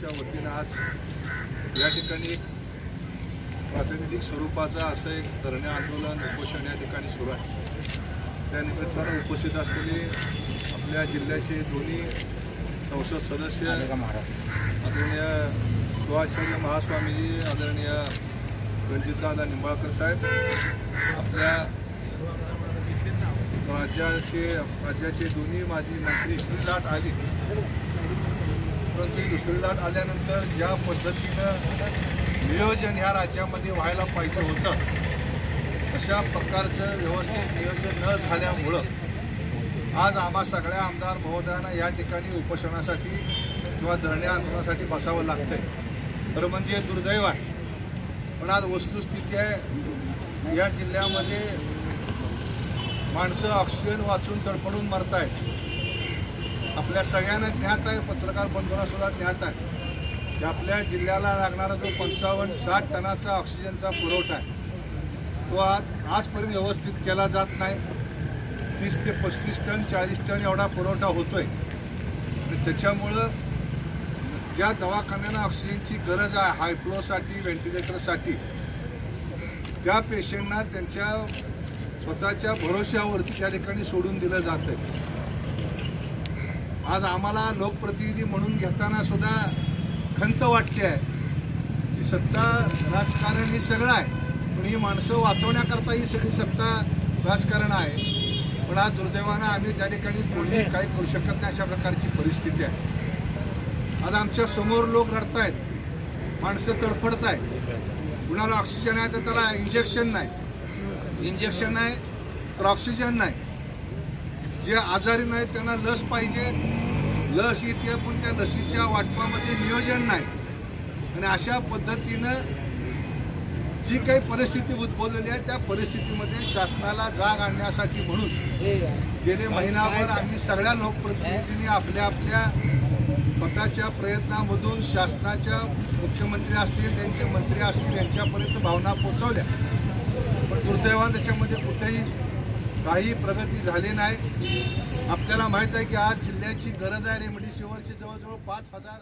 काँग्रेसच्या वतीनं आज या ठिकाणी एक प्रातिनिधिक स्वरूपाचं असं एक धरणे आंदोलन उपोषण या ठिकाणी सुरू आहे. त्या निमित्तानं उपस्थित असलेले आपल्या जिल्ह्याचे दोन्ही संसद सदस्य आदरणीय शिवाचार्य महास्वामीजी आदरणीय रणजितदादा निंबाळकर साहेब आपल्या राज्याचे राज्याचे दोन्ही माजी मंत्री लाट आली. परंतु दुसरी लाट आल्यानंतर ज्या पद्धतीनं नियोजन ह्या राज्यामध्ये व्हायला पाहिजे होतं अशा प्रकारचं व्यवस्थित नियोजन न झाल्यामुळं आज आम्हा सगळ्या आमदार महोदयांना या ठिकाणी उपोषणासाठी किंवा धरणे आंदोलनासाठी बसावं लागतंय. खरं म्हणजे हे दुर्दैव आहे. पण आज वस्तुस्थिती आहे या जिल्ह्यामध्ये माणसं ऑक्सिजन वाचून तडफडून मरत आहेत आपल्या सगळ्यांना ज्ञात आहे पत्रकार बंधूंनासुद्धा ज्ञात आहे. की आपल्या जिल्ह्याला लागणारा जो पंचावन्न साठ टनाचा ऑक्सिजनचा पुरवठा आहे तो आज आजपर्यंत व्यवस्थित केला जात नाही. तीस ते पस्तीस टन चाळीस टन एवढा पुरवठा होतोय. आणि त्याच्यामुळं ज्या दवाखान्यांना ऑक्सिजनची गरज आहे हायफ्लोसाठी व्हेंटिलेटरसाठी त्या पेशंटना त्यांच्या स्वतःच्या भरोश्यावरती त्या ठिकाणी सोडून दिलं जात आहे आज आम्हाला लोकप्रतिनिधी म्हणून घेताना सुद्धा खंत वाटते आहे. की सत्ता राजकारण हे सगळं आहे. पण ही माणसं वाचवण्याकरता ही सगळी सत्ता राजकारण आहे. पण आज दुर्दैवानं आम्ही त्या ठिकाणी कोणीही काही करू शकत नाही अशा प्रकारची परिस्थिती आहे. आज आमच्यासमोर लोक रडत आहेत माणसं तडफडत आहेत कुणाला ऑक्सिजन आहे तर त्याला इंजेक्शन नाही. इंजेक्शन आहे तर ऑक्सिजन नाही. जे आजारी नाहीत त्यांना लस पाहिजे. लस येते पण त्या लसीच्या वाटपामध्ये नियोजन नाही. आणि अशा पद्धतीनं जी काही परिस्थिती उद्भवलेली आहे त्या परिस्थितीमध्ये शासनाला जाग आणण्यासाठी म्हणून गेले महिनाभर आम्ही सगळ्या लोकप्रतिनिधींनी आपल्या आपल्या स्वतःच्या प्रयत्नामधून शासनाच्या मुख्यमंत्री असतील त्यांचे मंत्री असतील यांच्यापर्यंत भावना पोचवल्या पण दुर्दैवानं त्याच्यामध्ये कुठेही काही प्रगती झाली नाही. आपल्याला माहीत आहे की आज जिल्ह्याची गरज आहे रेमडेसिवीरची जवळजवळ पाच हजार